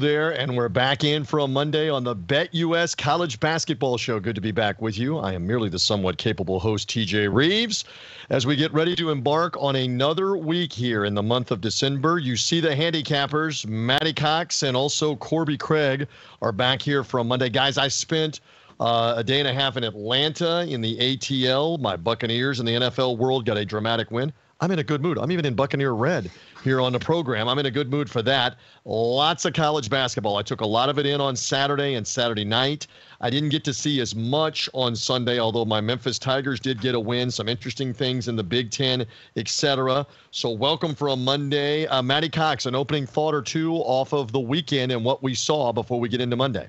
There, and we're back in for a Monday on the BetUS College Basketball Show. Good to be back with you. I am merely the somewhat capable host, TJ Rives. As we get ready to embark on another week here in the month of December, you see the handicappers, Matty Cox and also Corbie Craig, are back here for a Monday. Guys, I spent uh, a day and a half in Atlanta in the ATL. My Buccaneers in the NFL world got a dramatic win. I'm in a good mood. I'm even in Buccaneer red here on the program. I'm in a good mood for that. Lots of college basketball. I took a lot of it in on Saturday and Saturday night. I didn't get to see as much on Sunday, although my Memphis Tigers did get a win. Some interesting things in the Big Ten, etc. So welcome for a Monday, uh, Matty Cox. An opening thought or two off of the weekend and what we saw before we get into Monday.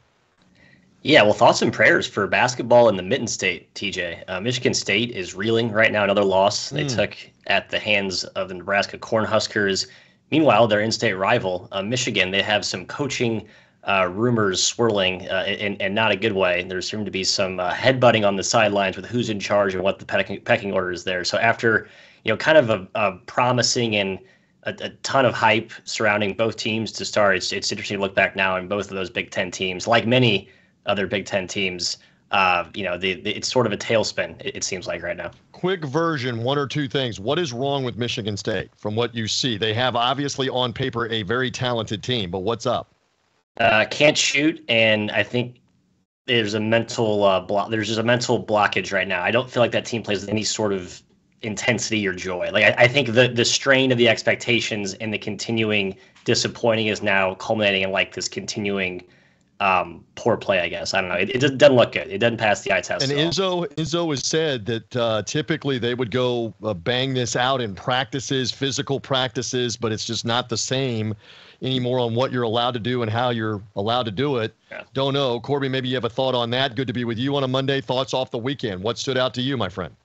Yeah, well, thoughts and prayers for basketball in the Mitten State, TJ. Uh, Michigan State is reeling right now. Another loss they mm. took at the hands of the Nebraska Cornhuskers. Meanwhile, their in-state rival, uh, Michigan, they have some coaching uh, rumors swirling uh, in, in not a good way. There seemed to be some uh, headbutting on the sidelines with who's in charge and what the pecking, pecking order is there. So after, you know, kind of a, a promising and a, a, ton of hype surrounding both teams to start, it's, it's interesting to look back now and both of those Big Ten teams, like many – other Big Ten teams. Uh, you know, the, the, it's sort of a tailspin. It, it, seems like right now. Quick version, one or two things. What is wrong with Michigan State from what you see? They have obviously on paper a very talented team, but what's up? Uh, can't shoot, and I think there's a mental uh, block. There's just a mental blockage right now. I don't feel like that team plays any sort of intensity or joy. Like I, I think the the strain of the expectations and the continuing disappointing is now culminating in like this continuing um, poor play, I guess. I don't know. It, it doesn't look good. It doesn't pass the eye test. And Izzo, Izzo has said that uh, typically they would go uh, bang this out in practices, physical practices, but it's just not the same anymore on what you're allowed to do and how you're allowed to do it. Yeah. Don't know. Corbie, maybe you have a thought on that. Good to be with you on a Monday. Thoughts off the weekend. What stood out to you, my friend?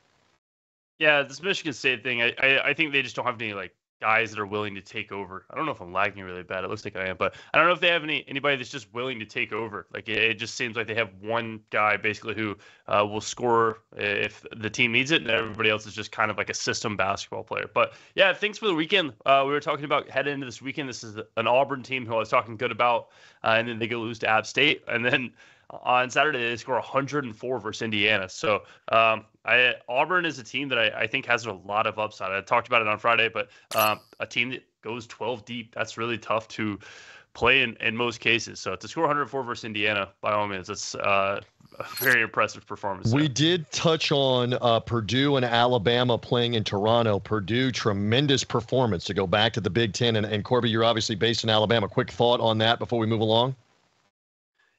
Yeah, this Michigan State thing, I, I, I think they just don't have any like guys that are willing to take over. I don't know if I'm lagging really bad. It looks like I am, but I don't know if they have any anybody that's just willing to take over. Like it, it just seems like they have one guy basically who uh, will score if the team needs it, and everybody else is just kind of like a system basketball player. But yeah, thanks for the weekend. Uh, we were talking about heading into this weekend. This is an Auburn team who I was talking good about, uh, and then they go lose to App State, and then on Saturday they score 104 versus Indiana. So um, I, Auburn is a team that I, I, think has a lot of upside. I talked about it on Friday, but um, a team that goes 12 deep, that's really tough to play in, in most cases. So to score 104 versus Indiana, by all means, it's uh, a very impressive performance. We did touch on uh, Purdue and Alabama playing in Toronto. Purdue, tremendous performance to go back to the Big Ten. And, and Corbie, you're obviously based in Alabama. Quick thought on that before we move along?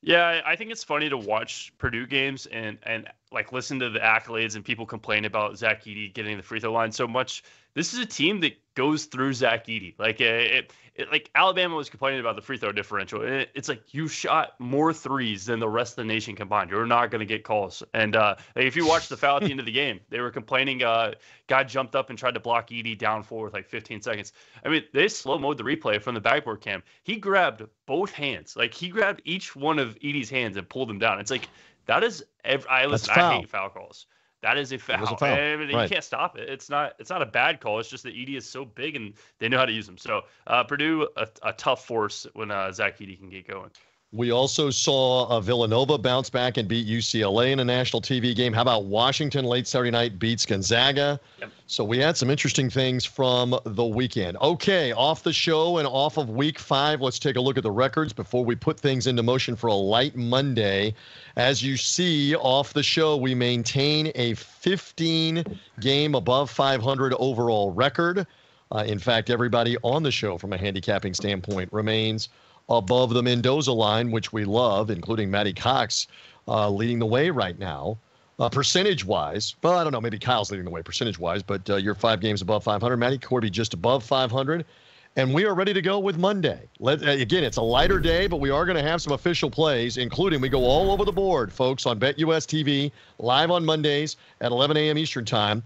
Yeah, I think it's funny to watch Purdue games and and like listen to the accolades and people complain about Zach Edey getting the free throw line so much. This is a team that goes through Zach Edey. Like it, it, like Alabama was complaining about the free throw differential. It, it's like you shot more threes than the rest of the nation combined. You're not going to get calls. And uh, like if you watch the foul at the end of the game, they were complaining. Uh, guy jumped up and tried to block Edey down four with like 15 seconds. I mean, they slow mode the replay from the backboard cam. He grabbed both hands. Like he grabbed each one of Edey's hands and pulled them down. It's like that is. Every, I listen. I hate foul calls. That is a foul. A foul. I mean, right. You can't stop it. It's not. It's not a bad call. It's just that Edey is so big and they know how to use him. So uh, Purdue, a, a, tough force when uh, Zach Edey can get going. We also saw uh, Villanova bounce back and beat UCLA in a national TV game. How about Washington late Saturday night beats Gonzaga? Yep. So we had some interesting things from the weekend. Okay, off the show and off of week five, let's take a look at the records before we put things into motion for a light Monday. As you see off the show, we maintain a 15 game above 500 overall record. Uh, in fact, everybody on the show from a handicapping standpoint remains above the Mendoza line, which we love, including Matty Cox uh, leading the way right now. Uh, percentage wise, well, I don't know, maybe Kyle's leading the way percentage wise, but uh, you're five games above 500. Matty Corbie just above 500. And we are ready to go with Monday. Let, uh, again, it's a lighter day, but we are going to have some official plays, including we go all over the board, folks, on BetUS TV, live on Mondays at 11 a.m. Eastern Time.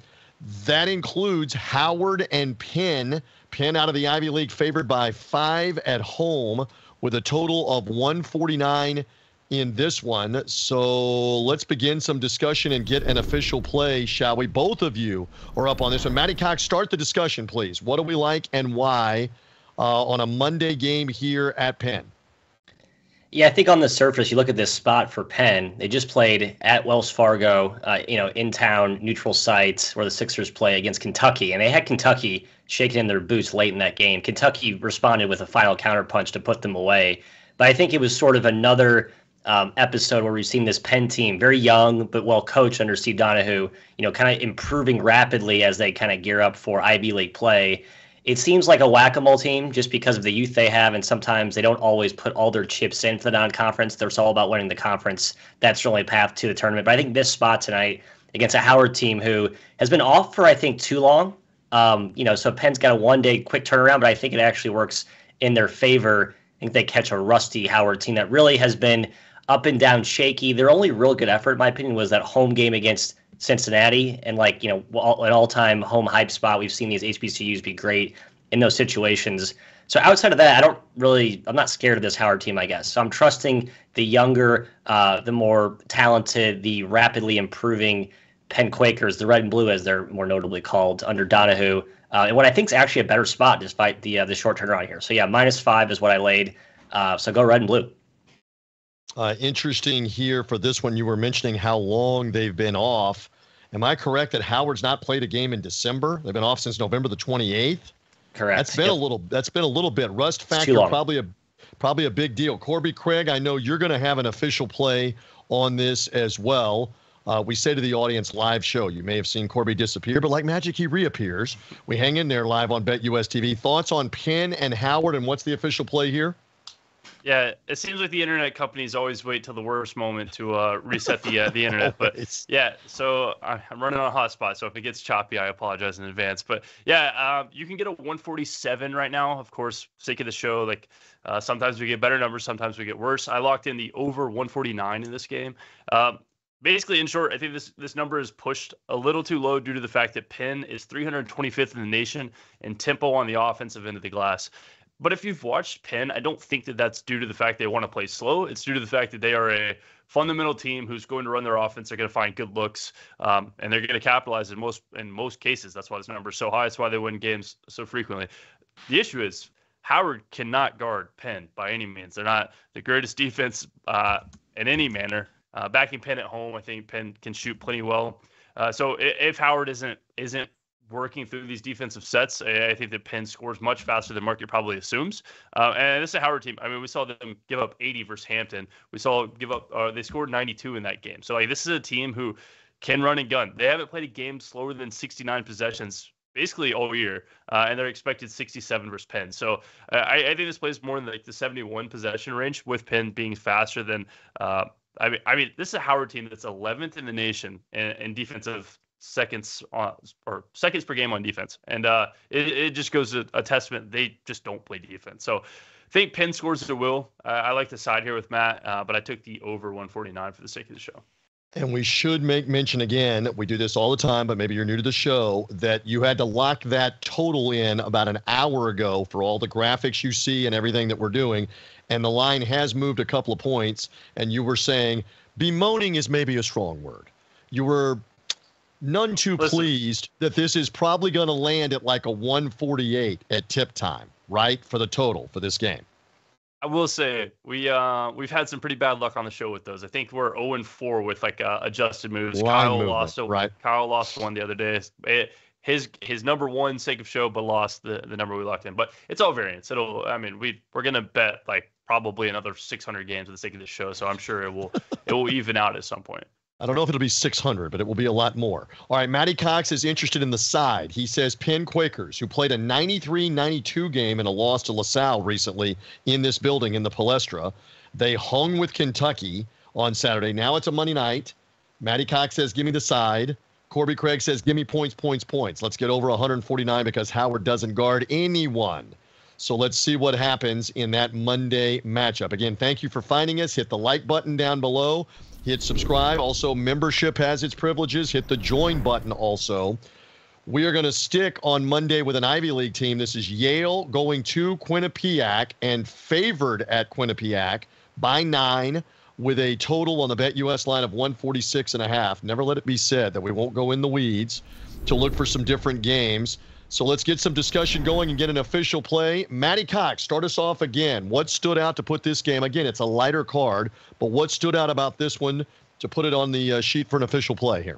That includes Howard and Penn. Penn out of the Ivy League favored by five at home with a total of 149 in this one. So let's begin some discussion and get an official play, shall we? Both of you are up on this one. Matty Cox, start the discussion, please. What do we like and why uh, on a Monday game here at Penn? Yeah, I think on the surface, you look at this spot for Penn. They just played at Wells Fargo, uh, you know, in town, neutral site where the Sixers play against Kentucky, and they had Kentucky shaking in their boots late in that game. Kentucky responded with a final counterpunch to put them away, but I think it was sort of another um, episode where we've seen this Penn team, very young but well coached under Steve Donahue, you know, kind of improving rapidly as they kind of gear up for Ivy League play it seems like a whack-a-mole team just because of the youth they have, and sometimes they don't always put all their chips in for the non-conference. They're all about winning the conference. That's their only path to the tournament. But I think this spot tonight against a Howard team who has been off for I think too long. Um, you know, so Penn's got a one-day quick turnaround, but I think it actually works in their favor. I think they catch a rusty Howard team that really has been up and down shaky. Their only real good effort, in my opinion, was that home game against Cincinnati and like you know an all-time home hype spot. We've seen these HBCUs be great in those situations. So outside of that, I don't really, I'm not scared of this Howard team, I guess. So I'm trusting the younger, uh, the more talented, the rapidly improving Penn Quakers, the red and blue as they're more notably called under Donahue, uh, and what I think is actually a better spot despite the uh, the short turnaround here. So yeah, minus five is what I laid. Uh, so go red and blue. Uh, interesting here for this one. You were mentioning how long they've been off. Am I correct that Howard's not played a game in December? They've been off since November the 28th. Correct. That's been yep. a little. That's been a little bit. Rust factor probably a probably a big deal. Corbie Craig, I know you're going to have an official play on this as well. Uh, we say to the audience live show. You may have seen Corbie disappear, but like magic, he reappears. We hang in there live on BetUS TV. Thoughts on Penn and Howard, and what's the official play here? Yeah, it seems like the internet companies always wait till the worst moment to uh, reset the uh, the internet. But yeah, so I'm running on a hotspot, so if it gets choppy, I apologize in advance. But yeah, uh, you can get a 147 right now. Of course, sake of the show, like uh, sometimes we get better numbers, sometimes we get worse. I locked in the over 149 in this game. Basically, in short, I think this this number is pushed a little too low due to the fact that Penn is 325th in the nation in tempo on the offensive end of the glass. But if you've watched Penn, I don't think that that's due to the fact they want to play slow. It's due to the fact that they are a fundamental team who's going to run their offense. They're going to find good looks, um, and they're going to capitalize in most in most cases. That's why this number is so high. That's why they win games so frequently. The issue is Howard cannot guard Penn by any means. They're not the greatest defense uh, in any manner. Uh, backing Penn at home, I think Penn can shoot plenty well. Uh, so if, if Howard isn't isn't working through these defensive sets. I think that Penn scores much faster than market probably assumes. Uh, and this is a Howard team. I mean, we saw them give up 80 versus Hampton. We saw give up. Uh, they scored 92 in that game. So like this is a team who can run and gun. They haven't played a game slower than 69 possessions basically all year, uh, and they're expected 67 versus Penn. So uh, I, I, think this plays more in like the 71 possession range, with Penn being faster than. Uh, I mean, I mean, this is a Howard team that's 11th in the nation in, in defensive seconds on, or seconds per game on defense, and uh, it, it just goes to a testament they just don't play defense. So I think Penn scores at will. Uh, I like to side here with Matt, uh, but I took the over 149 for the sake of the show. And we should make mention again, we do this all the time, but maybe you're new to the show, that you had to lock that total in about an hour ago for all the graphics you see and everything that we're doing. And the line has moved a couple of points. And you were saying bemoaning is maybe a strong word. You were none too Listen. pleased that this is probably going to land at like a 148 at tip time, right? For the total for this game. I will say we uh we've had some pretty bad luck on the show with those. I think we're 0 and 4 with like uh, adjusted moves. Line Kyle movement, lost a, right. Kyle lost one the other day. It, his his number one sake of show, but lost the, the number we locked in. But it's all variance. It'll I mean we we're gonna bet like probably another 600 games for the sake of this show. So I'm sure it will it will even out at some point. I don't know if it'll be 600, but it will be a lot more. All right, Matty Cox is interested in the side. He says Penn Quakers, who played a 93 92 game in a loss to LaSalle recently in this building in the Palestra. They hung with Kentucky on Saturday. Now it's a Monday night. Matty Cox says, Give me the side. Corbie Craig says, Give me points, points, points. Let's get over 149 because Howard doesn't guard anyone. So let's see what happens in that Monday matchup. Again, thank you for finding us. Hit the like button down below. Hit subscribe. Also, membership has its privileges. Hit the join button also. We are going to stick on Monday with an Ivy League team. This is Yale going to Quinnipiac and favored at Quinnipiac by nine with a total on the BetUS line of 146 and a half. Never let it be said that we won't go in the weeds to look for some different games. So let's get some discussion going and get an official play. Matty Cox, start us off again. What stood out to put this game? Again, it's a lighter card, but what stood out about this one to put it on the uh, sheet for an official play here?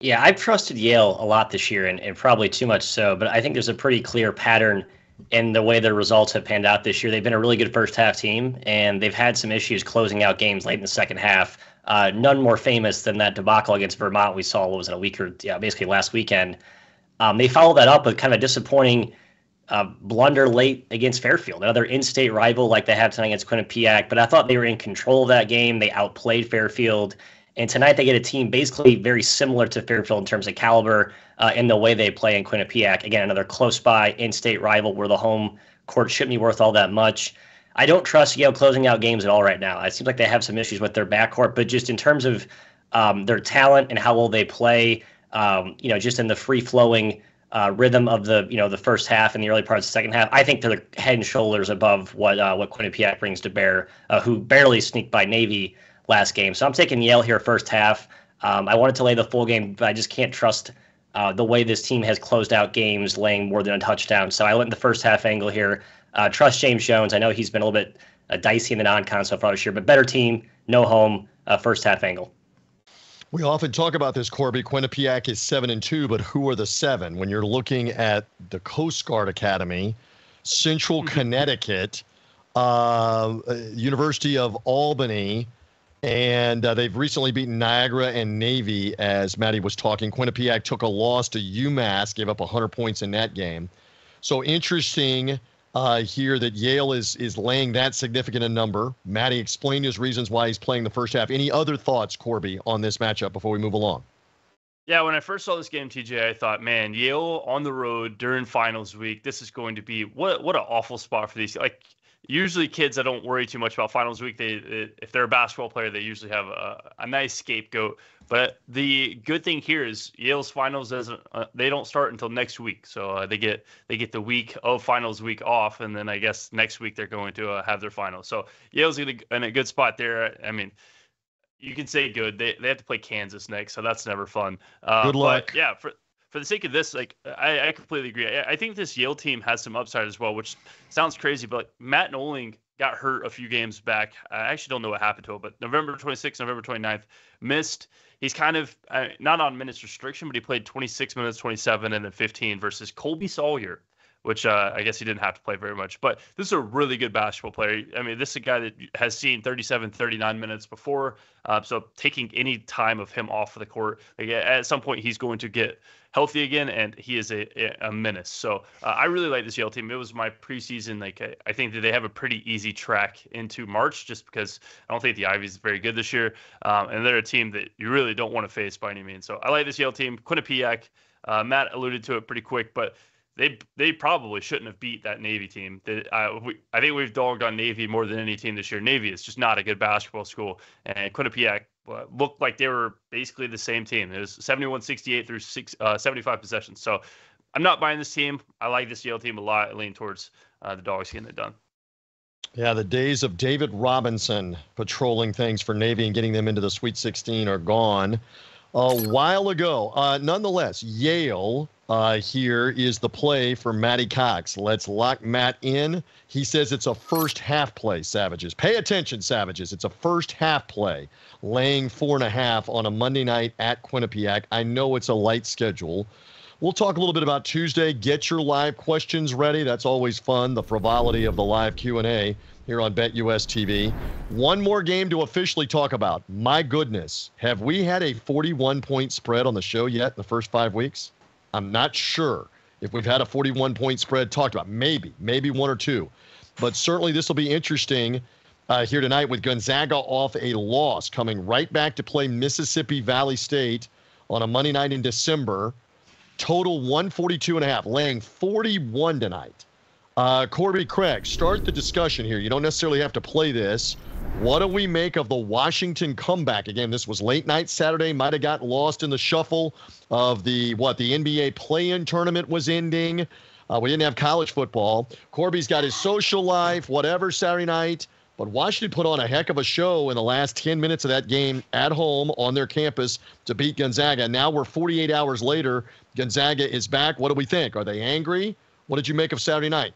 Yeah, I've trusted Yale a lot this year, and, and probably too much so. But I think there's a pretty clear pattern in the way their results have panned out this year. They've been a really good first half team, and they've had some issues closing out games late in the second half. Uh, none more famous than that debacle against Vermont we saw what was in a week or yeah, basically last weekend. Um, they followed that up with kind of a disappointing uh, blunder late against Fairfield, another in-state rival like they had tonight against Quinnipiac. But I thought they were in control of that game. They outplayed Fairfield, and tonight they get a team basically very similar to Fairfield in terms of caliber uh, in the way they play in Quinnipiac. Again, another close by in-state rival where the home court shouldn't be worth all that much. I don't trust Yale closing out games at all right now. It seems like they have some issues with their backcourt, but just in terms of um, their talent and how well they play um, you know, just in the free flowing uh, rhythm of the you know the first half and the early parts of the second half, I think they're head and shoulders above what uh, what Quinnipiac brings to bear, uh, who barely sneaked by Navy last game. So I'm taking Yale here first half. Um, I wanted to lay the full game, but I just can't trust uh, the way this team has closed out games, laying more than a touchdown. So I went the first half angle here. Uh, trust James Jones. I know he's been a little bit uh, dicey in the non-con so far this year, but better team, no home, first half angle. We often talk about this, Corbie. Quinnipiac is seven and two, but who are the seven? When you're looking at the Coast Guard Academy, Central mm-hmm. Connecticut, uh, University of Albany, and uh, they've recently beaten Niagara and Navy, as Matty was talking. Quinnipiac took a loss to UMass, gave up 100 points in that game. So interesting uh, here that Yale is is laying that significant a number. Matty explained his reasons why he's playing the first half. Any other thoughts, Corbie, on this matchup before we move along? Yeah, when I first saw this game, TJ, I thought, man, Yale on the road during finals week. This is going to be what what an awful spot for these. Like usually kids I don't worry too much about finals week. They, they if they're a basketball player, they usually have a, a nice scapegoat. But the good thing here is Yale's finals doesn't uh, they don't start until next week, so uh, they get they get the week of finals week off, and then I guess next week they're going to uh, have their finals. So Yale's in a, in a good spot there. I mean. You can say good. They, they have to play Kansas next, so that's never fun. Uh, good luck. yeah, for for the sake of this, like I, I completely agree. I, I, think this Yale team has some upside as well, which sounds crazy, but like, Matt Knowling got hurt a few games back. I actually don't know what happened to him, but November 26th, November 29th, missed. He's kind of uh, not on minutes restriction, but he played 26 minutes, 27, and then 15 versus Colby Sawyer, which uh, I guess he didn't have to play very much. But this is a really good basketball player. I mean, this is a guy that has seen 37, 39 minutes before. Uh, so taking any time of him off of the court, like at some point, he's going to get healthy again, and he is a, a menace. So uh, I really like this Yale team. It was my preseason. Like I, I, think that they have a pretty easy track into March, just because I don't think the Ivy is very good this year, um, and they're a team that you really don't want to face by any means. So I like this Yale team. Quinnipiac, uh, Matt alluded to it pretty quick, but they they probably shouldn't have beat that Navy team. Uh, we, I think we've dogged on Navy more than any team this year. Navy is just not a good basketball school, and Quinnipiac uh, looked like they were basically the same team. It was 71-68 through six, uh, 75 possessions. So I'm not buying this team. I like this Yale team a lot. I lean towards uh, the Dogs getting it done. Yeah, the days of David Robinson patrolling things for Navy and getting them into the Sweet 16 are gone a while ago. Uh, nonetheless, Yale uh, here is the play for Matty Cox. Let's lock Matt in. He says it's a first half play, Savages. Pay attention, Savages. It's a first half play, laying four and a half on a Monday night at Quinnipiac. I know it's a light schedule. We'll talk a little bit about Tuesday. Get your live questions ready. That's always fun. The frivolity of the live Q&A here on BetUS TV. One more game to officially talk about. My goodness, have we had a 41 point spread on the show yet in the first five weeks? I'm not sure if we've had a 41 point spread talked about. Maybe, maybe one or two. But certainly this will be interesting uh, here tonight with Gonzaga off a loss, coming right back to play Mississippi Valley State on a Monday night in December. Total 142 and a half, laying 41 tonight. Uh, Corbie Craig, start the discussion here. You don't necessarily have to play this. What do we make of the Washington comeback? Again, this was late night Saturday. Might have got lost in the shuffle of the what the NBA play-in tournament was ending. Uh, we didn't have college football. Corbie's got his social life, whatever Saturday night. But Washington put on a heck of a show in the last 10 minutes of that game at home on their campus to beat Gonzaga. Now we're 48 hours later. Gonzaga is back. What do we think? Are they angry? What did you make of Saturday night?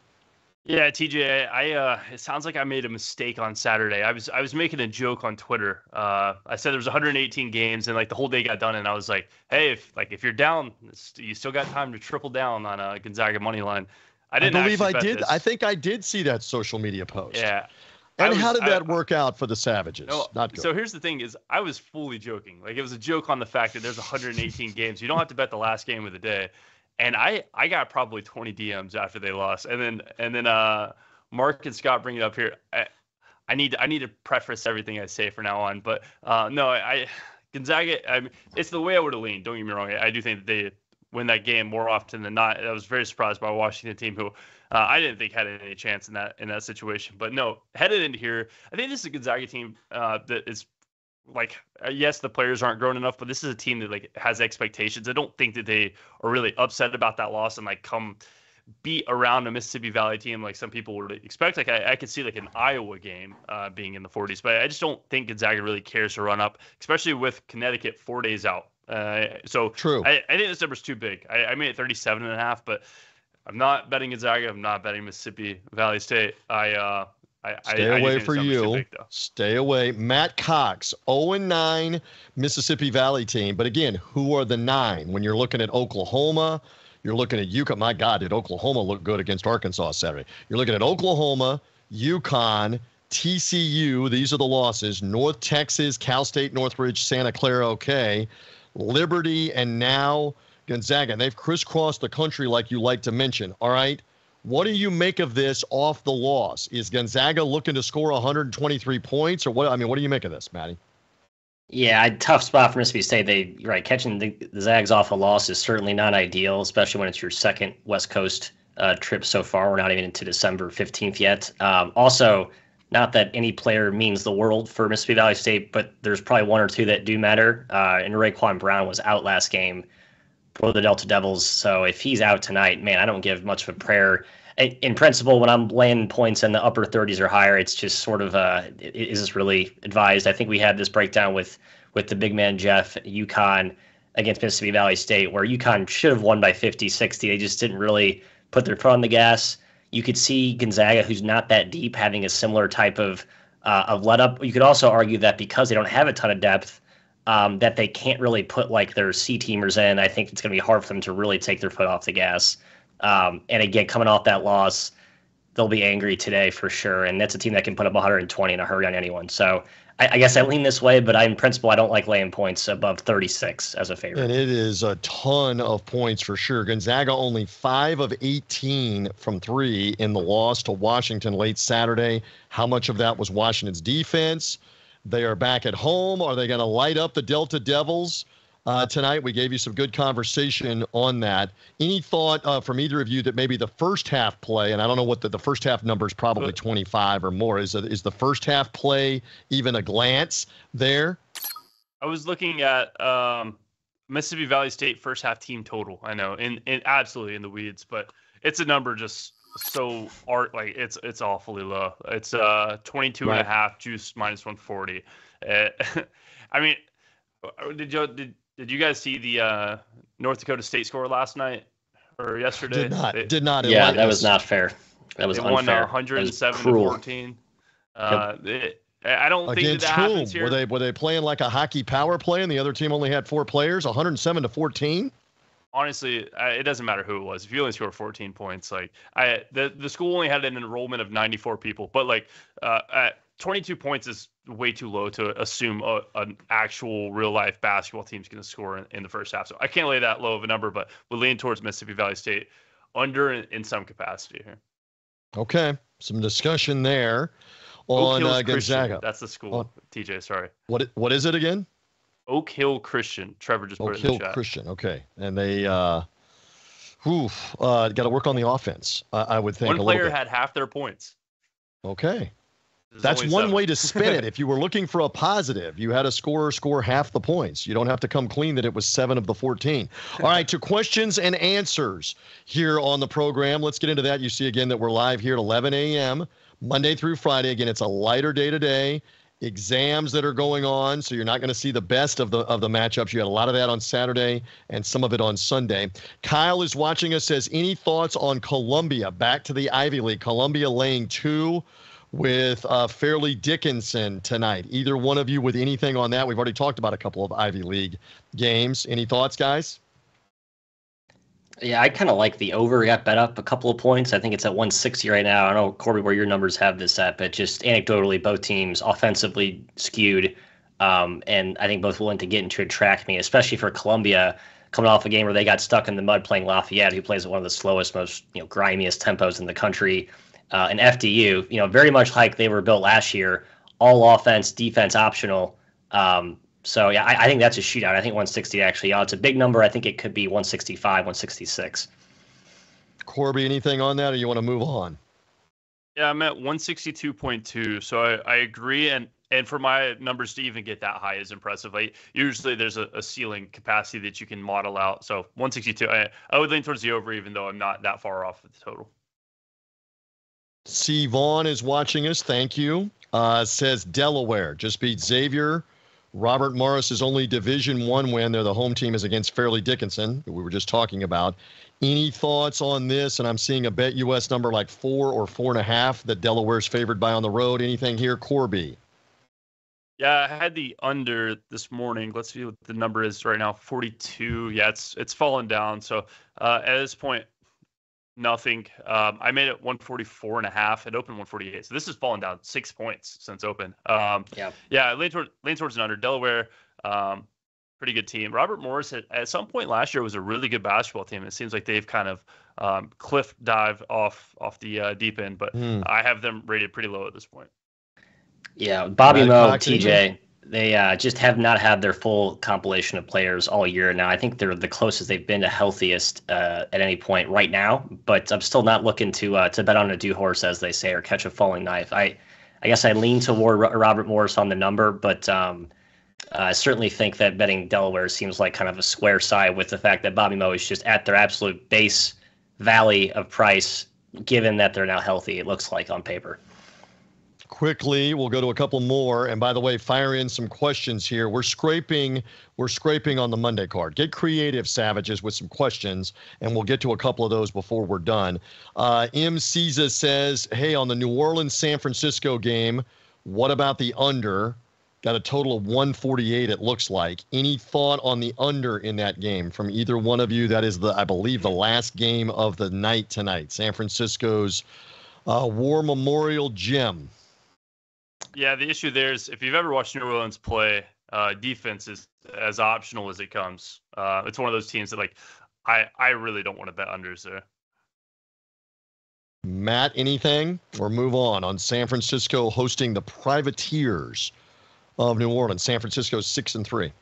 Yeah, TJ, I uh, it sounds like I made a mistake on Saturday. I was I was making a joke on Twitter. Uh, I said there was 118 games and like the whole day got done, and I was like, hey, if like if you're down, you still got time to triple down on a Gonzaga money line. I didn't I believe I did. This. I think I did see that social media post. Yeah. And was, how did that I, work out for the Savages? No, Not good. So here's the thing: is I was fully joking. Like it was a joke on the fact that there's 118 games. You don't have to bet the last game of the day and I I got probably 20 DMs after they lost, and then and then uh, Mark and Scott bring it up here. I, I need I need to preface everything I say from now on, but uh, no, I Gonzaga. I mean, it's the way I would have leaned. Don't get me wrong. I, I do think that they win that game more often than not. I was very surprised by Washington team who uh, I didn't think had any chance in that in that situation. But no, headed into here, I think this is a Gonzaga team uh, that is like uh, yes the players aren't grown enough but this is a team that like has expectations. I don't think that they are really upset about that loss and like come beat around a mississippi valley team like some people would expect. Like i, I could see like an iowa game uh, being in the 40s but i just don't think gonzaga really cares to run up especially with connecticut four days out. Uh, so true. I, I think this number's too big. I, I made it 37 and a half but i'm not betting gonzaga. I'm not betting mississippi valley state. I uh I, Stay I, away I for you. Big, Stay away. Matt Cox, 0 9 Mississippi Valley team. But again, who are the nine? When you're looking at Oklahoma, you're looking at UConn. My God, did Oklahoma look good against Arkansas Saturday? You're looking at Oklahoma, UConn, TCU. These are the losses. North Texas, Cal State, Northridge, Santa Clara, okay. Liberty, and now Gonzaga. And they've crisscrossed the country like you like to mention. All right. What do you make of this off the loss? Is Gonzaga looking to score 123 points, or what? I mean, what do you make of this, Matty? Yeah, tough spot for Mississippi State. They right catching the, the Zags off a loss is certainly not ideal, especially when it's your second West Coast uh, trip so far. We're not even into December 15th yet. Um, also, not that any player means the world for Mississippi Valley State, but there's probably one or two that do matter. Uh, and RaeQuan Brown was out last game for the Delta Devils. So if he's out tonight, man, I don't give much of a prayer. In principle, when I'm laying points in the upper 30s or higher, it's just sort of uh, is this really advised? I think we had this breakdown with with the big man Jeff UConn against Mississippi Valley State, where UConn should have won by 50, 60. They just didn't really put their foot on the gas. You could see Gonzaga, who's not that deep, having a similar type of uh, of let up. You could also argue that because they don't have a ton of depth, um, that they can't really put like their C teamers in. I think it's going to be hard for them to really take their foot off the gas. Um, and again, coming off that loss, they'll be angry today for sure. And that's a team that can put up 120 in a hurry on anyone. So I, I guess I lean this way, but I, in principle, I don't like laying points above 36 as a favorite. And it is a ton of points for sure. Gonzaga only five of 18 from three in the loss to Washington late Saturday. How much of that was Washington's defense? They are back at home. Are they going to light up the Delta Devils uh, tonight? We gave you some good conversation on that. Any thought uh, from either of you that maybe the first half play, and I don't know what the, the first half number is probably 25 or more, is, is the first half play even a glance there? I was looking at um, Mississippi Valley State first half team total. I know, in, in absolutely in the weeds, but it's a number just so art like it's it's awfully low. It's uh 22 right. and a half juice minus 140. Uh, I mean, uh, did you did did you guys see the uh, North Dakota State score last night or yesterday? Did not. They, did not. Yeah, that was not fair. That was they unfair. won 107 to 14. Uh, yep. it, I don't Against think that, that whom? happens here. Were they were they playing like a hockey power play, and the other team only had four players? 107 to 14 honestly, it doesn't matter who it was. If you only score 14 points, like I, the the school only had an enrollment of 94 people, but like uh, at 22 points is way too low to assume a, an actual real life basketball team's going to score in, in, the first half. So I can't lay that low of a number, but we'll lean towards Mississippi Valley State under in, in some capacity here. Okay, some discussion there on uh, Gonzaga. That's the school. Oh. TJ, sorry. What what is it again? Oak Hill Christian. Trevor just Oak put it in the chat. Christian. Okay, and they uh, whew, uh, got to work on the offense. I, I would think. One player had half their points. Okay. That's one seven. way to spin it. if you were looking for a positive, you had a scorer score half the points. You don't have to come clean that it was seven of the 14. All right, to questions and answers here on the program. Let's get into that. You see again that we're live here at 11 a.m. Monday through Friday. Again, it's a lighter day today. Exams that are going on, so you're not going to see the best of the of the matchups. You had a lot of that on Saturday and some of it on Sunday. Kyle is watching us. Says any thoughts on Columbia back to the Ivy League? Columbia laying two with uh, Fairleigh Dickinson tonight. Either one of you with anything on that? We've already talked about a couple of Ivy League games. Any thoughts, guys? Yeah, I kind of like the over. Got bet up a couple of points. I think it's at 160 right now. I don't know, Corbie, where your numbers have this at, but just anecdotally, both teams offensively skewed. Um, and I think both willing to get into a track me, especially for Columbia coming off a game where they got stuck in the mud playing Lafayette, who plays at one of the slowest, most you know grimiest tempos in the country. Uh, and FDU, you know, very much like they were built last year, all offense, defense optional. Um, so yeah, I, I, think that's a shootout. I think 160 actually. Yeah, it's a big number. I think it could be 165, 166. Corbie, anything on that, or you want to move on? Yeah, I'm at 162.2. So I, I agree, and and for my numbers to even get that high is impressive. Like usually there's a, a ceiling capacity that you can model out. So 162, I, I would lean towards the over, even though I'm not that far off with the total. C. Vaughn is watching us. Thank you. Uh, says Delaware just beat Xavier Robert Morris's only Division One win, they're the home team, is against Fairleigh Dickinson, who we were just talking about. Any thoughts on this? And I'm seeing a bet US number like four or four and a half that Delaware's favored by on the road. Anything here, Corbie? Yeah, I had the under this morning. Let's see what the number is right now. 42. Yeah, it's it's fallen down. So uh, at this point, nothing. Um, I made it 144 and a half. It opened 148. So this has fallen down six points since open. Um, yeah. Yeah. Lean, toward, lean towards an under. Delaware, um, pretty good team. Robert Morris at, at, some point last year was a really good basketball team. It seems like they've kind of um, cliff dive off off the uh, deep end, but mm. I have them rated pretty low at this point. Yeah, Bobby Mo, TJ they uh, just have not had their full compilation of players all year now. I think they're the closest they've been to healthiest uh, at any point right now. But I'm still not looking to uh, to bet on a do horse, as they say, or catch a falling knife. I I guess I lean toward Robert Morris on the number, but um, I certainly think that betting Delaware seems like kind of a square side with the fact that Bobby Mo is just at their absolute base valley of price, given that they're now healthy. It looks like on paper quickly we'll go to a couple more. And by the way fire in some questions here. We're scraping we're scraping on the monday card. Get creative savages with some questions and we'll get to a couple of those before we're done. Uh, m. Caesar says hey on the new orleans san francisco game what about the under? Got a total of 148 it looks like. Any thought on the under in that game from either one of you? That is the i believe the last game of the night tonight. San francisco's uh, war memorial gym yeah, the issue there is if you've ever watched New Orleans play, uh, defense is as optional as it comes. Uh, it's one of those teams that like I I really don't want to bet unders there. Matt, anything or move on on San Francisco hosting the Privateers of New Orleans. San Francisco's six and three.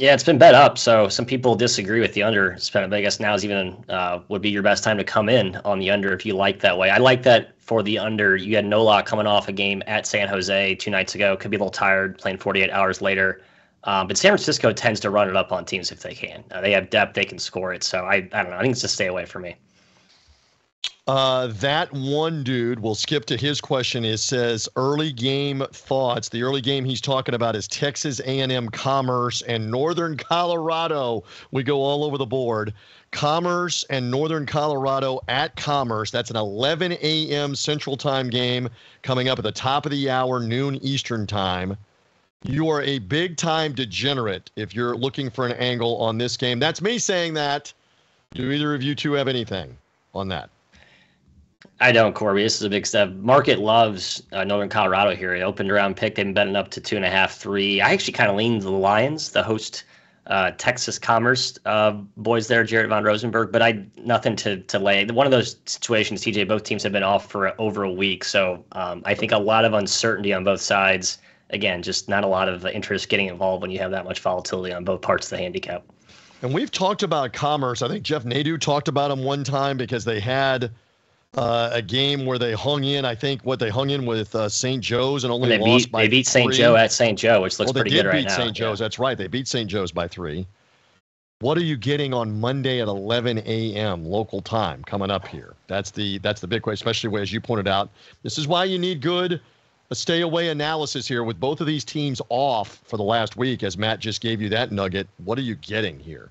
Yeah, it's been bet up. So some people disagree with the under. But I guess now is even uh, would be your best time to come in on the under if you like that way. I like that for the under. You had Nola coming off a game at San Jose two nights ago. Could be a little tired playing 48 hours later. Um, but San Francisco tends to run it up on teams if they can. Uh, they have depth; they can score it. So I, I don't know. I think it's a stay away for me. Uh, that one dude, we'll skip to his question. It says early game thoughts. The early game he's talking about is Texas A&M Commerce and Northern Colorado. We go all over the board. Commerce and Northern Colorado at Commerce. That's an 11 a.m. Central Time game coming up at the top of the hour, noon Eastern Time. You are a big time degenerate if you're looking for an angle on this game. That's me saying that. Do either of you two have anything on that? I don't, Corbie. This is a big step. Market loves uh, Northern Colorado here. It opened around pick. They've been betting up to two and a half, three. I actually kind of leaned to the Lions, the host uh, Texas Commerce uh, boys there, Jaret Von Rosenberg. But I nothing to to lay. One of those situations, TJ. Both teams have been off for over a week, so um, I think a lot of uncertainty on both sides. Again, just not a lot of interest getting involved when you have that much volatility on both parts of the handicap. And we've talked about Commerce. I think Jeff Nadu talked about them one time because they had uh, a game where they hung in. I think what they hung in with uh, St. Joe's and only and lost beat, by They beat St. Joe at St. Joe, which looks well, pretty good right now. They beat St. Joe's. Yeah. That's right. They beat St. Joe's by three. What are you getting on Monday at 11 a.m. local time coming up here? That's the that's the big question, especially as you pointed out. This is why you need good a stay away analysis here with both of these teams off for the last week. As Matt just gave you that nugget, what are you getting here?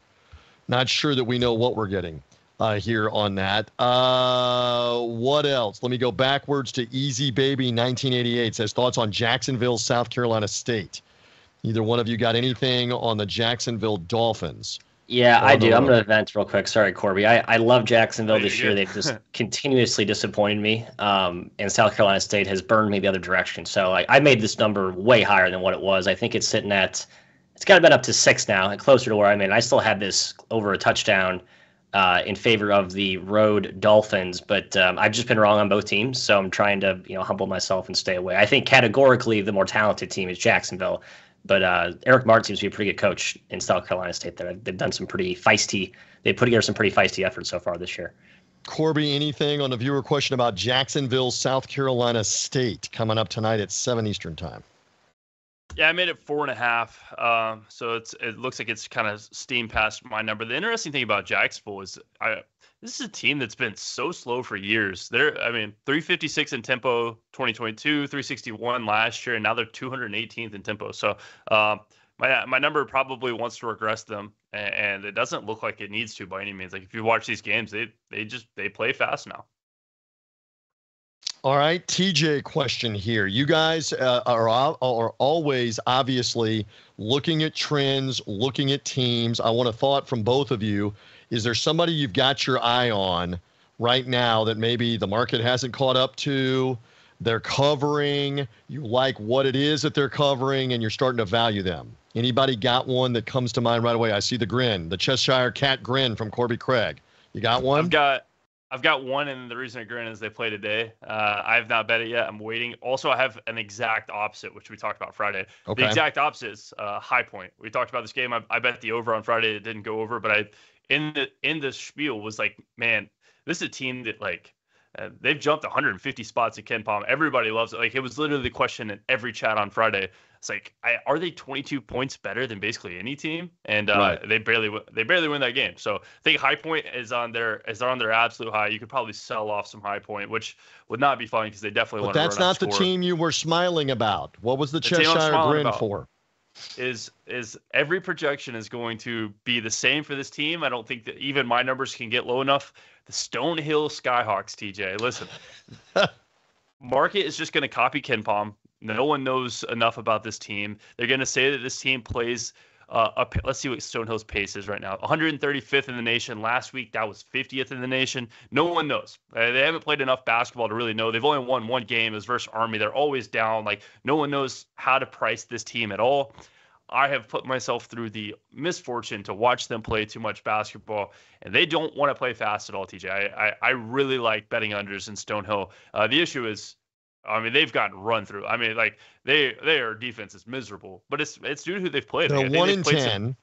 Not sure that we know what we're getting uh, here on that. Uh, what else? Let me go backwards to Easy Baby 1988 says thoughts on Jacksonville, South Carolina State. Either one of you got anything on the Jacksonville Dolphins? Yeah, I do. I'm going to vent real quick. Sorry, Corbie. I, I love Jacksonville oh, this year. They've just continuously disappointed me. Um, and South Carolina State has burned me the other direction. So I, I made this number way higher than what it was. I think it's sitting at, it's got to been up to six now, and closer to where I'm in. I still had this over a touchdown uh, in favor of the road Dolphins, but um, I've just been wrong on both teams. So I'm trying to, you know, humble myself and stay away. I think categorically the more talented team is Jacksonville. But uh, Erik Martin seems to be a pretty good coach in South Carolina State. There, they've done some pretty feisty. They put together some pretty feisty efforts so far this year. Corbie, anything on the viewer question about Jacksonville, South Carolina State coming up tonight at seven Eastern time? Yeah, I made it four and a half. Um, so it's it looks like it's kind of steam past my number. The interesting thing about Jacksonville is I this is a team that's been so slow for years. They're, I mean, 356 in tempo 2022, 361 last year, and now they're 218th in tempo. So um, my my number probably wants to regress them, and, and it doesn't look like it needs to by any means. Like if you watch these games, they they just they play fast now. All right, TJ question here. You guys uh, are, are always obviously looking at trends, looking at teams. I want a thought from both of you. Is there somebody you've got your eye on right now that maybe the market hasn't caught up to? They're covering, you like what it is that they're covering, and you're starting to value them. Anybody got one that comes to mind right away? I see the grin, the Cheshire Cat grin from Corbie Craig. You got one? I've got I've got one, and the reason I grin is they play today. Uh, I have not bet it yet. I'm waiting. Also, I have an exact opposite, which we talked about Friday. Okay. The exact opposite is uh, High Point. We talked about this game. I, I bet the over on Friday. It didn't go over, but I in the in the spiel was like, man, this is a team that like uh, they've jumped 150 spots at KenPom. Everybody loves it. Like it was literally the question in every chat on Friday. It's like, I, are they 22 points better than basically any team? And uh, right. they barely they barely win that game. So I think High Point is on their is they're on their absolute high. You could probably sell off some High Point, which would not be fun because they definitely want to. That's not the team you were smiling about. What was the, the Cheshire grin about. for? is is every projection is going to be the same for this team. I don't think that even my numbers can get low enough. The Stonehill Skyhawks, TJ. Listen, market is just going to copy KenPom. No one knows enough about this team. They're going to say that this team plays uh, up, let's see what Stonehill's pace is right now. 135th in the nation. Last week, that was 50th in the nation. No one knows. Uh, they haven't played enough basketball to really know. They've only won one game as versus Army. They're always down. Like no one knows how to price this team at all. I have put myself through the misfortune to watch them play too much basketball, and they don't want to play fast at all. TJ, I I, I really like betting unders in Stonehill. Uh, the issue is I mean, they've gotten run through. I mean, like they their defense is miserable, but it's it's due to who they've played. They're one in ten. Some,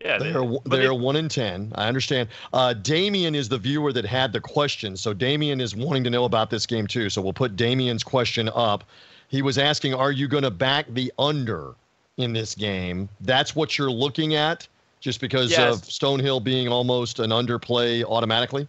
yeah, they, are they are one in ten. I understand. Uh, Damien is the viewer that had the question, so Damien is wanting to know about this game too. So we'll put Damien's question up. He was asking, "Are you going to back the under in this game?" That's what you're looking at, just because yes. of Stonehill being almost an underplay automatically.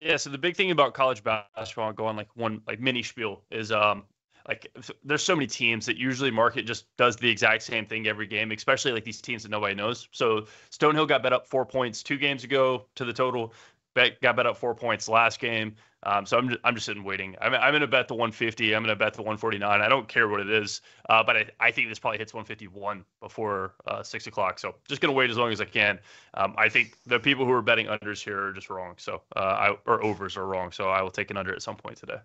Yeah, so the big thing about college basketball, going like one like mini spiel, is um like there's so many teams that usually market just does the exact same thing every game, especially like these teams that nobody knows. So Stonehill got bet up four points two games ago to the total. Bet got bet up four points last game. Um, so I'm just, I'm just sitting waiting. I'm, I'm going to bet the 150. I'm going to bet the 149. I don't care what it is, uh, but I, I think this probably hits 151 before uh, six o'clock. So just going to wait as long as I can. Um, I think the people who are betting unders here are just wrong. So uh, I or overs are wrong. So I will take an under at some point today.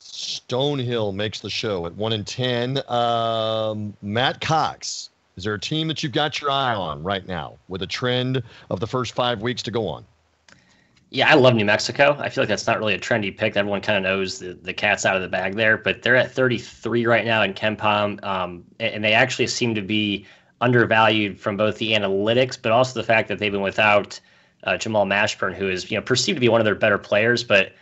Stonehill makes the show at one in ten. Um, Matt Cox, is there a team that you've got your eye on right now with a trend of the first five weeks to go on? Yeah, I love New Mexico. I feel like that's not really a trendy pick. Everyone kind of knows the, the cat's out of the bag there, but they're at 33 right now in KenPom, um, and they actually seem to be undervalued from both the analytics, but also the fact that they've been without uh, Jamal Mashburn, who is you know perceived to be one of their better players. But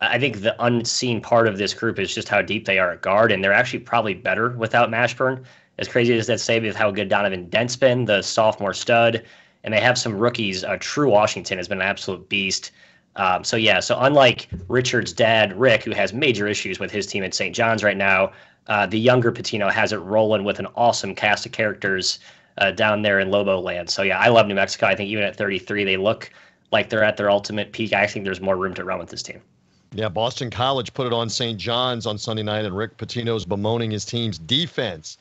I think the unseen part of this group is just how deep they are at guard, and they're actually probably better without Mashburn. As crazy as that say, with how good Donovan Dent's been, the sophomore stud and they have some rookies. Uh, Tru Washington has been an absolute beast. Um, so yeah, so unlike Richard's dad, Rick, who has major issues with his team at St. John's right now, uh, the younger Pitino has it rolling with an awesome cast of characters uh, down there in Lobo Land. So yeah, I love New Mexico. I think even at 33, they look like they're at their ultimate peak. I think there's more room to run with this team. Yeah, Boston College put it on St. John's on Sunday night, and Rick Pitino's bemoaning his team's defense.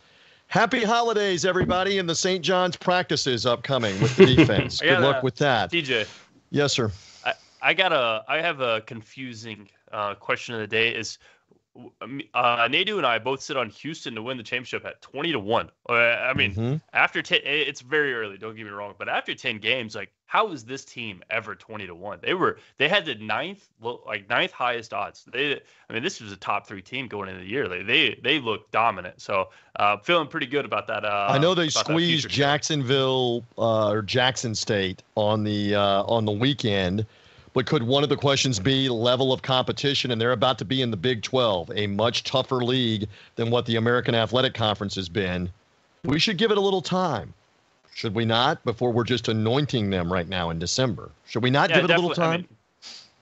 Happy holidays, everybody, and the St. John's practices upcoming with the defense. Good luck with that. DJ. Yes, sir. I, I got a I have a confusing uh, question of the day. Is uh, Nadu and I both sit on Houston to win the championship at 20 to 1. Uh, I mean, mm-hmm. after 10, it's very early, don't get me wrong, but after 10 games, like, how is this team ever 20 to 1? They were, they had the ninth, like, ninth highest odds. They, I mean, this was a top three team going into the year. They, they, they look dominant. So, uh, feeling pretty good about that. Uh, I know they squeezed Jacksonville uh, or Jackson State on the, uh, on the weekend. But could one of the questions be level of competition? And they're about to be in the Big 12, a much tougher league than what the American Athletic Conference has been. We should give it a little time. Should we not? Before we're just anointing them right now in December. Should we not yeah, give it a little time? I mean,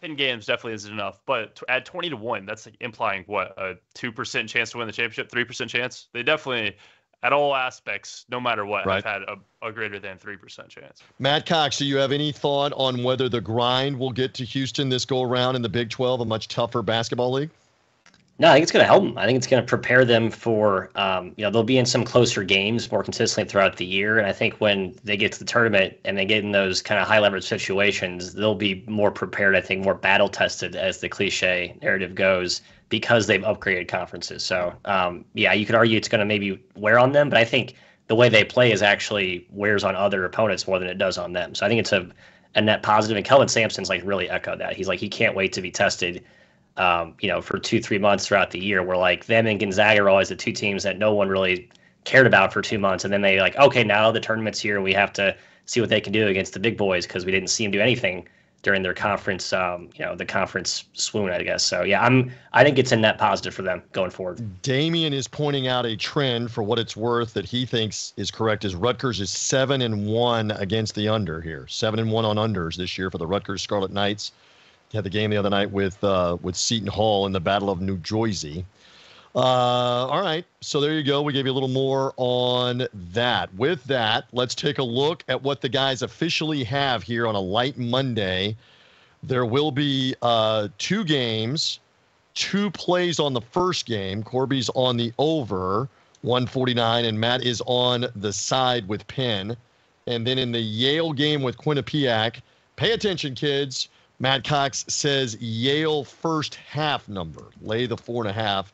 10 games definitely isn't enough. But at 20 to 1, that's implying what? A 2% chance to win the championship, 3% chance? They definitely at all aspects, no matter what, right. have had a, a greater than 3% chance. Matt Cox, do you have any thought on whether the grind will get to Houston this go around in the Big 12, a much tougher basketball league? No, I think it's going to help them. I think it's going to prepare them for, um, you know, they'll be in some closer games more consistently throughout the year. And I think when they get to the tournament and they get in those kind of high leverage situations, they'll be more prepared, I think, more battle tested, as the cliche narrative goes, because they've upgraded conferences. So, um, yeah, you could argue it's going to maybe wear on them, but I think the way they play is actually wears on other opponents more than it does on them. So I think it's a, a net positive. And Kelvin Sampson's like really echoed that. He's like, he can't wait to be tested. Um, you know, for two, three months throughout the year, where like them and Gonzaga are always the two teams that no one really cared about for two months. And then they like, okay, now the tournament's here. We have to see what they can do against the big boys because we didn't see them do anything during their conference, um, you know, the conference swoon, I guess. So yeah, I'm I think it's a net positive for them going forward. Damien is pointing out a trend for what it's worth that he thinks is correct. Is Rutgers is seven and one against the under here, seven and one on unders this year for the Rutgers Scarlet Knights. Had the game the other night with uh, with Seton Hall in the Battle of New Jersey. Uh, all right. So there you go. We gave you a little more on that. With that, let's take a look at what the guys officially have here on a light Monday. There will be uh, two games, two plays on the first game. Corbie's on the over, 149, and Matt is on the side with Penn. And then in the Yale game with Quinnipiac, pay attention, kids. Matt Cox says Yale first half number. Lay the four and a half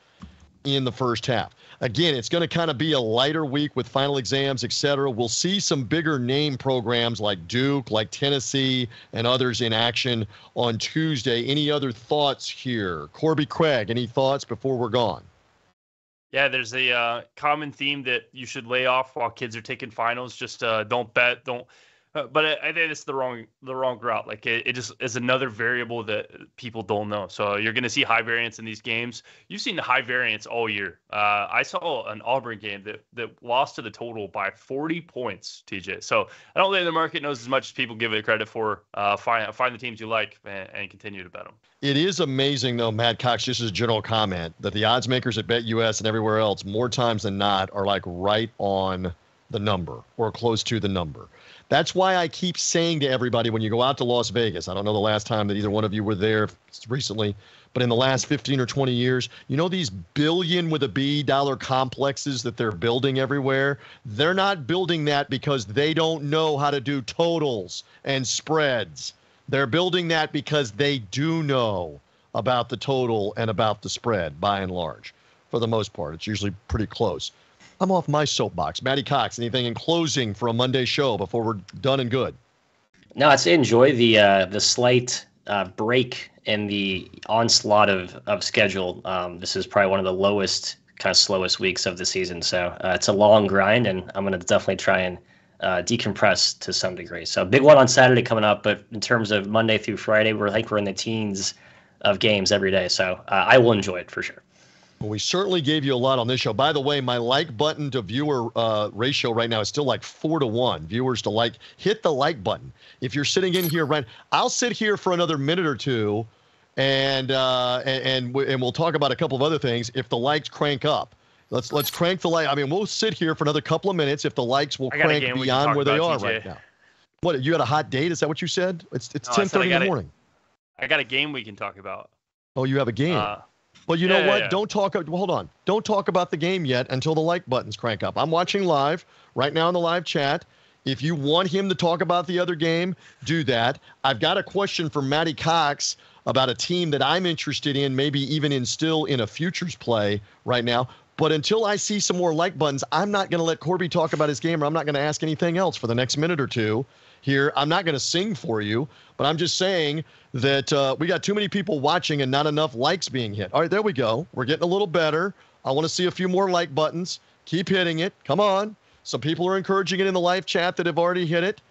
in the first half. Again, it's going to kind of be a lighter week with final exams, et cetera. We'll see some bigger name programs like Duke, like Tennessee, and others in action on Tuesday. Any other thoughts here? Corbie Craig, any thoughts before we're gone? Yeah, there's a uh, common theme that you should lay off while kids are taking finals. Just uh, don't bet, don't uh, but I, I, think it's the wrong the wrong route. Like it, it just is another variable that people don't know. So you're going to see high variance in these games. You've seen the high variance all year. Uh, I saw an Auburn game that that lost to the total by 40 points. TJ. So I don't think the market knows as much as people give it credit for. Uh, find find the teams you like and, and continue to bet them. It is amazing though, Matt Cox. Just as a general comment, that the odds makers at BetUS and everywhere else, more times than not, are like right on the number or close to the number. That's why I keep saying to everybody when you go out to Las Vegas, I don't know the last time that either one of you were there recently, but in the last 15 or 20 years, you know these billion with a B dollar complexes that they're building everywhere? They're not building that because they don't know how to do totals and spreads. They're building that because they do know about the total and about the spread by and large. For the most part, it's usually pretty close. I'm off my soapbox. Matty Cox, anything in closing for a Monday show before we're done and good? No, I'd say enjoy the uh, the slight uh, break in the onslaught of of schedule. Um, this is probably one of the lowest, kind of slowest weeks of the season. So uh, it's a long grind, and I'm going to definitely try and uh, decompress to some degree. So big one on Saturday coming up, but in terms of Monday through Friday, we're like we're in the teens of games every day. So uh, I will enjoy it for sure. Well, we certainly gave you a lot on this show. By the way, my like button to viewer uh, ratio right now is still like four to one. Viewers to like, hit the like button. If you're sitting in here, right, I'll sit here for another minute or two, and uh, and and, and we'll talk about a couple of other things. If the likes crank up, let's let's crank the like. I mean, we'll sit here for another couple of minutes if the likes will crank beyond where they are TJ. right now. What you got a hot date? Is that what you said? It's it's ten no, thirty in the morning. I got a game we can talk about. Oh, you have a game. Uh, well, you know what? Yeah. Don't talk. Well, hold on. Don't talk about the game yet until the like buttons crank up. I'm watching live right now in the live chat. If you want him to talk about the other game, do that. I've got a question for Matty Cox about a team that I'm interested in, maybe even in still in a futures play right now. But until I see some more like buttons, I'm not going to let Corbie talk about his game, or I'm not going to ask anything else for the next minute or two here. I'm not going to sing for you, but I'm just saying that uh, we got too many people watching and not enough likes being hit. All right, there we go. We're getting a little better. I want to see a few more like buttons. Keep hitting it. Come on. Some people are encouraging it in the live chat that have already hit it.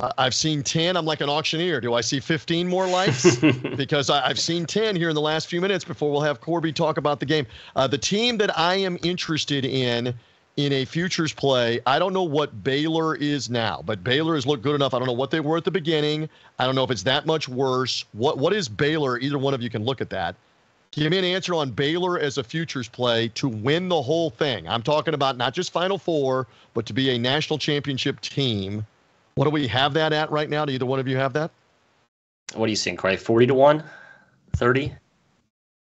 Uh, I've seen 10. I'm like an auctioneer. Do I see 15 more likes? because I, have seen 10 here in the last few minutes before we'll have Corbie talk about the game. Uh, the team that I am interested in in a futures play. I don't know what Baylor is now, but Baylor has looked good enough. I don't know what they were at the beginning. I don't know if it's that much worse. What what is Baylor? Either one of you can look at that. Give me an answer on Baylor as a futures play to win the whole thing. I'm talking about not just Final Four, but to be a national championship team. What do we have that at right now? Do either one of you have that? What do you think, Craig? 40 to 1? 30?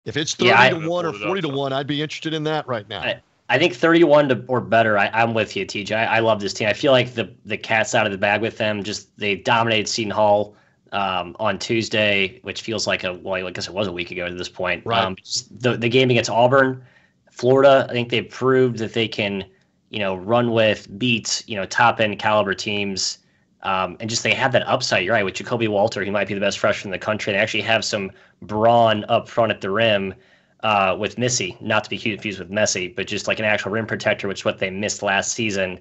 If it's 30 yeah, to 1 or 40 to 1, I'd be interested in that right now. I, I think 31 to, or better. I, am with you, TJ. I, I, love this team. I feel like the the cat's out of the bag with them. Just they dominated Seton Hall um, on Tuesday, which feels like a well, I guess it was a week ago to this point. Right. Um, the the game against Auburn, Florida. I think they've proved that they can, you know, run with, beat, you know, top end caliber teams. Um, and just they have that upside. You're right with Ja'Kobe Walter. He might be the best freshman in the country. They actually have some brawn up front at the rim uh, with Missi, not to be confused with Messi, but just like an actual rim protector, which is what they missed last season.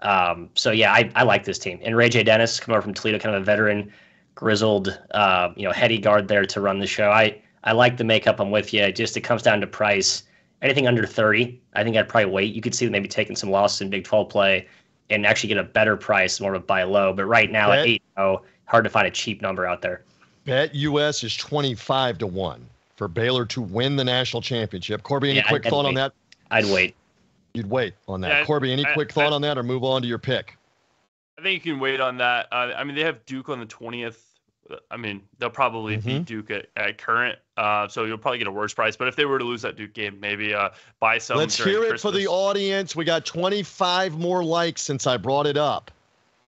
Um, so yeah, I, I like this team. And RayJ Dennis coming over from Toledo, kind of a veteran, grizzled, uh, you know, heady guard there to run the show. I I like the makeup. I'm with you. Just it comes down to price. Anything under 30, I think I'd probably wait. You could see them maybe taking some losses in Big 12 play and actually get a better price, more of a buy low. But right now Bet, at 8 0, hard to find a cheap number out there. BetUS is 25 to 1 for Baylor to win the national championship. Corbie, any yeah, quick I'd, thought I'd on that? I'd wait. You'd wait on that. Yeah, Corbie, any I, quick thought on that or move on to your pick? I think you can wait on that. Uh, I mean, they have Duke on the 20th. I mean, they'll probably mm-hmm. beat Duke at, at current, uh, so you'll probably get a worse price. But if they were to lose that Duke game, maybe uh, buy some. Let's hear it Christmas. for the audience. We got 25 more likes since I brought it up.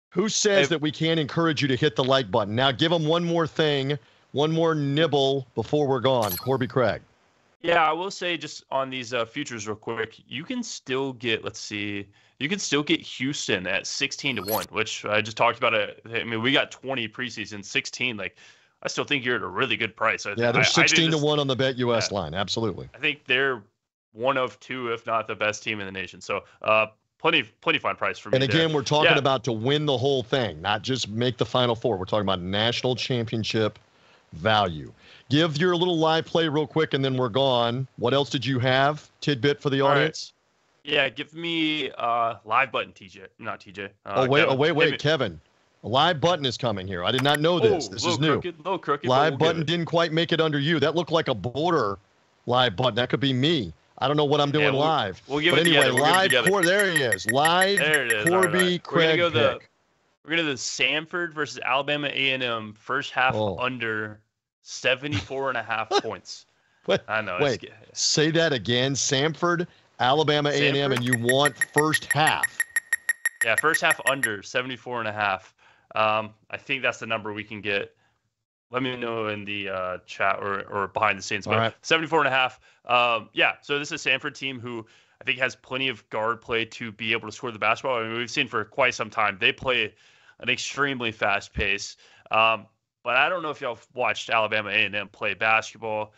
Who says if, that we can't encourage you to hit the like button? Now, give them one more thing one more nibble before we're gone. Corbie Craig. Yeah, I will say just on these uh, futures real quick, you can still get, let's see, you can still get Houston at 16 to 1, which I just talked about. It. I mean, we got 20 preseason, 16. Like, I still think you're at a really good price. yeah, they're 16 to 1 on the BetUS yeah, line. Absolutely. I think they're one of two, if not the best team in the nation. So, uh, plenty, plenty fine price for me. And again, there. we're talking yeah. about to win the whole thing, not just make the Final Four. We're talking about national championship value. Give your little live play real quick and then we're gone. What else did you have? Tidbit for the audience? Right. Yeah, give me uh live button, TJ. Not TJ. Uh, oh wait, Kevin. oh wait, wait, Kevin. A live button is coming here. I did not know this. Oh, this is new. Crooked, little crooked, live we'll button didn't quite make it under you. That looked like a border live button. That could be me. I don't know what I'm doing yeah, we'll, live. We'll give but it anyway, together. live Cor- there he is. Live there it is. Corbie right, right. Craig. We're gonna go pick. the we're gonna do the Samford versus Alabama A&M first half oh. under 74 and a half points. What? I know. Wait, say that again. Samford, Alabama Samford? A&M, and you want first half. Yeah, first half under 74 and a half. Um, I think that's the number we can get. Let me know in the uh, chat or, or behind the scenes. But right. 74 and a half. Um, yeah, so this is a Samford team who I think has plenty of guard play to be able to score the basketball. I mean, we've seen for quite some time. They play an extremely fast pace. Um, but I don't know if y'all watched Alabama A&M play basketball.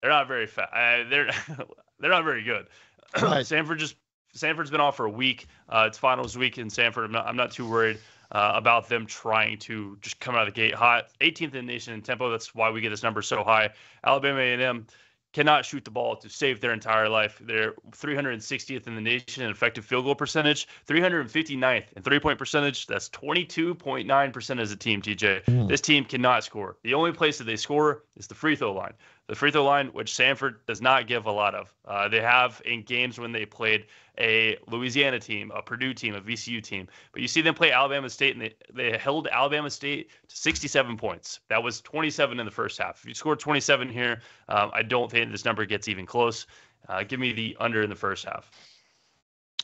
They're not very fast. They're they're not very good. Right. Samford just Samford's been off for a week. Uh, it's finals week in Samford. I'm not I'm not too worried uh, about them trying to just come out of the gate hot. 18th in the nation in tempo. That's why we get this number so high. Alabama A&M cannot shoot the ball to save their entire life. They're 360th in the nation in effective field goal percentage, 359th in three point percentage. That's 22.9% as a team, TJ. Mm. This team cannot score. The only place that they score is the free throw line. The free throw line, which Samford does not give a lot of. Uh, they have in games when they played a Louisiana team, a Purdue team, a VCU team. But you see them play Alabama State, and they, they held Alabama State to 67 points. That was 27 in the first half. If you scored 27 here, um, I don't think this number gets even close. Uh, give me the under in the first half.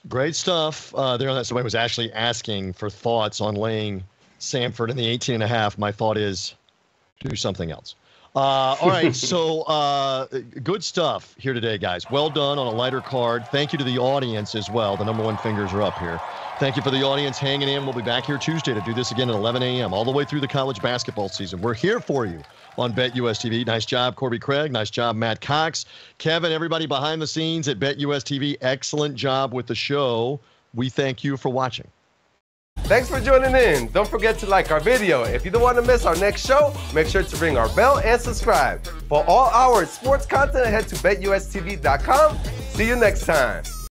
Great stuff uh, there on that. Somebody was actually asking for thoughts on laying Samford in the 18 and a half. My thought is do something else. Uh, all right, so uh, good stuff here today, guys. Well done on a lighter card. Thank you to the audience as well. The number one fingers are up here. Thank you for the audience hanging in. We'll be back here Tuesday to do this again at 11 a.m. all the way through the college basketball season. We're here for you on BetUS TV. Nice job, Corbie Craig. Nice job, Matt Cox. Kevin, everybody behind the scenes at BetUS TV. Excellent job with the show. We thank you for watching. Thanks for joining in. Don't forget to like our video. If you don't want to miss our next show, make sure to ring our bell and subscribe. For all our sports content, head to betustv.com. See you next time.